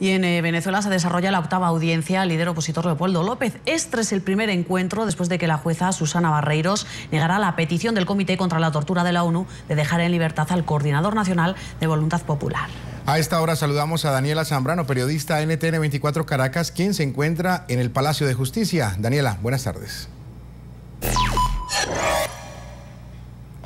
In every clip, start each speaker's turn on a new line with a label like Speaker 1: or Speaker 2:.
Speaker 1: Y en eh, Venezuela se desarrolla la octava audiencia al líder opositor Leopoldo López. Este es el primer encuentro después de que la jueza Susana Barreiros negara la petición del Comité contra la Tortura de la ONU de dejar en libertad al coordinador nacional de Voluntad Popular.
Speaker 2: A esta hora saludamos a Daniela Zambrano, periodista NTN 24 Caracas, quien se encuentra en el Palacio de Justicia. Daniela, buenas tardes.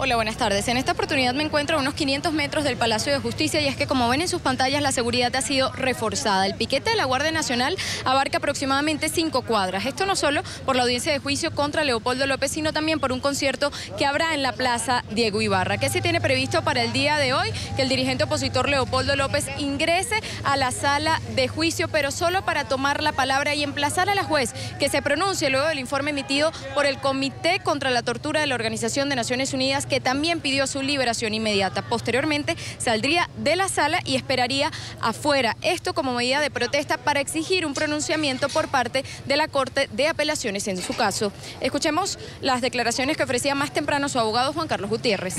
Speaker 3: Hola, buenas tardes. En esta oportunidad me encuentro a unos 500 metros del Palacio de Justicia y es que como ven en sus pantallas la seguridad ha sido reforzada. El piquete de la Guardia Nacional abarca aproximadamente cinco cuadras. Esto no solo por la audiencia de juicio contra Leopoldo López, sino también por un concierto que habrá en la Plaza Diego Ibarra. ¿Qué se tiene previsto para el día de hoy? Que el dirigente opositor Leopoldo López ingrese a la sala de juicio, pero solo para tomar la palabra y emplazar a la juez que se pronuncie luego del informe emitido por el Comité contra la Tortura de la Organización de Naciones Unidas que también pidió su liberación inmediata. Posteriormente saldría de la sala y esperaría afuera. Esto como medida de protesta para exigir un pronunciamiento por parte de la Corte de Apelaciones en su caso. Escuchemos las declaraciones que ofrecía más temprano su abogado Juan Carlos Gutiérrez.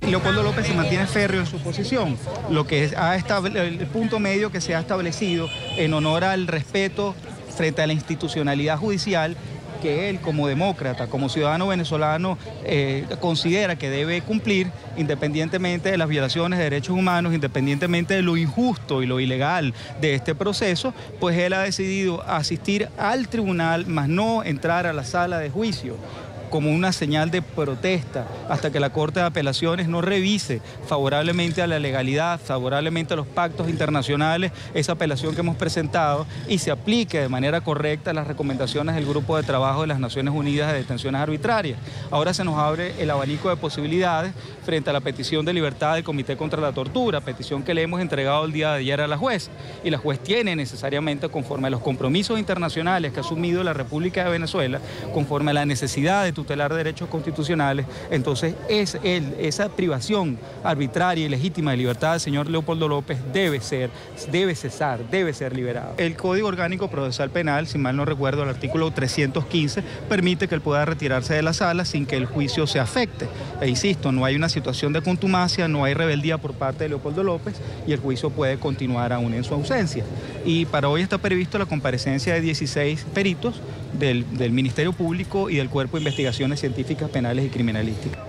Speaker 4: Leopoldo López se mantiene férreo en su posición, lo que es el punto medio que se ha establecido en honor al respeto frente a la institucionalidad judicial que él como demócrata, como ciudadano venezolano, eh, considera que debe cumplir independientemente de las violaciones de derechos humanos, independientemente de lo injusto y lo ilegal de este proceso, pues él ha decidido asistir al tribunal, más no entrar a la sala de juicio como una señal de protesta hasta que la Corte de Apelaciones no revise favorablemente a la legalidad, favorablemente a los pactos internacionales, esa apelación que hemos presentado y se aplique de manera correcta las recomendaciones del Grupo de Trabajo de las Naciones Unidas de Detenciones Arbitrarias. Ahora se nos abre el abanico de posibilidades frente a la petición de libertad del Comité contra la Tortura, petición que le hemos entregado el día de ayer a la juez. Y la juez tiene necesariamente, conforme a los compromisos internacionales que ha asumido la República de Venezuela, conforme a la necesidad de tutelar derechos constitucionales, entonces es esa privación arbitraria y legítima de libertad del señor Leopoldo López debe ser, debe cesar, debe ser liberado. El Código Orgánico Procesal Penal, si mal no recuerdo, el artículo 315, permite que él pueda retirarse de la sala sin que el juicio se afecte. E insisto, no hay una situación de contumacia, no hay rebeldía por parte de Leopoldo López y el juicio puede continuar aún en su ausencia. Y para hoy está previsto la comparecencia de 16 peritos del, del Ministerio Público y del Cuerpo de Científicas Penales y Criminalísticas.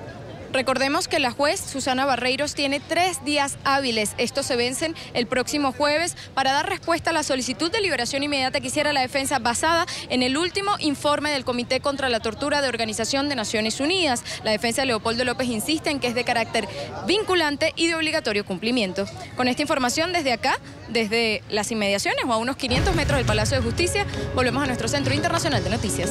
Speaker 3: Recordemos que la juez Susana Barreiros tiene tres días hábiles. Estos se vencen el próximo jueves para dar respuesta a la solicitud de liberación inmediata que hiciera la defensa basada en el último informe del Comité contra la Tortura de Organización de Naciones Unidas. La defensa de Leopoldo López insiste en que es de carácter vinculante y de obligatorio cumplimiento. Con esta información desde acá, desde las inmediaciones o a unos 500 metros del Palacio de Justicia, volvemos a nuestro Centro Internacional de Noticias.